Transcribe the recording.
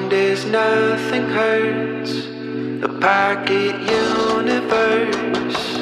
Mondays nothing hurts. The pocket universe.